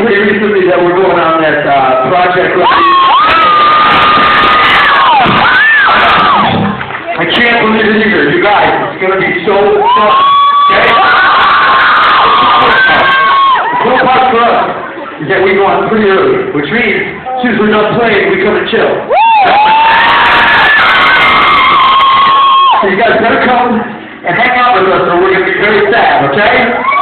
out pretty recently that we're going on that uh, project. I can't believe it either, you guys. It's gonna be so fun. Okay? The cool part for us is that we go on pretty early, which means as soon as we're done playing, we come and chill. So you guys better come and hang out with us, or we're gonna be very sad. Okay?